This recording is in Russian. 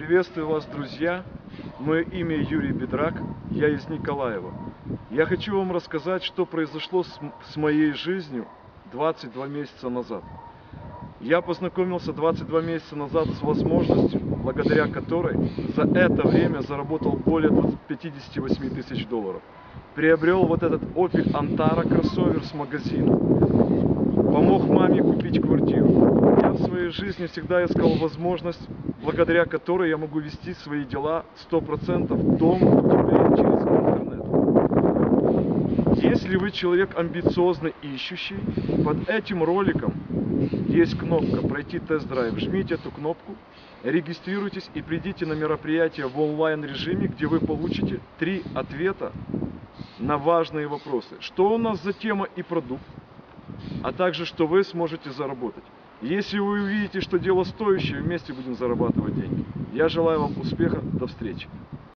Приветствую вас, друзья. Мое имя Юрий Бедрак, я из Николаева. Я хочу вам рассказать, что произошло с, моей жизнью 22 месяца назад. Я познакомился 22 месяца назад с возможностью, благодаря которой за это время заработал более 20 58 тысяч долларов. Приобрел вот этот Opel Antara кроссовер с магазина. Помог маме купить квартиру. Жизни всегда искал возможность, благодаря которой я могу вести свои дела 100% дома, удивление через интернет. Если вы человек амбициозный ищущий, под этим роликом есть кнопка «Пройти тест-драйв». Жмите эту кнопку, регистрируйтесь и придите на мероприятие в онлайн режиме, где вы получите три ответа на важные вопросы. Что у нас за тема и продукт, а также что вы сможете заработать. Если вы увидите, что дело стоящее, вместе будем зарабатывать деньги. Я желаю вам успеха. До встречи.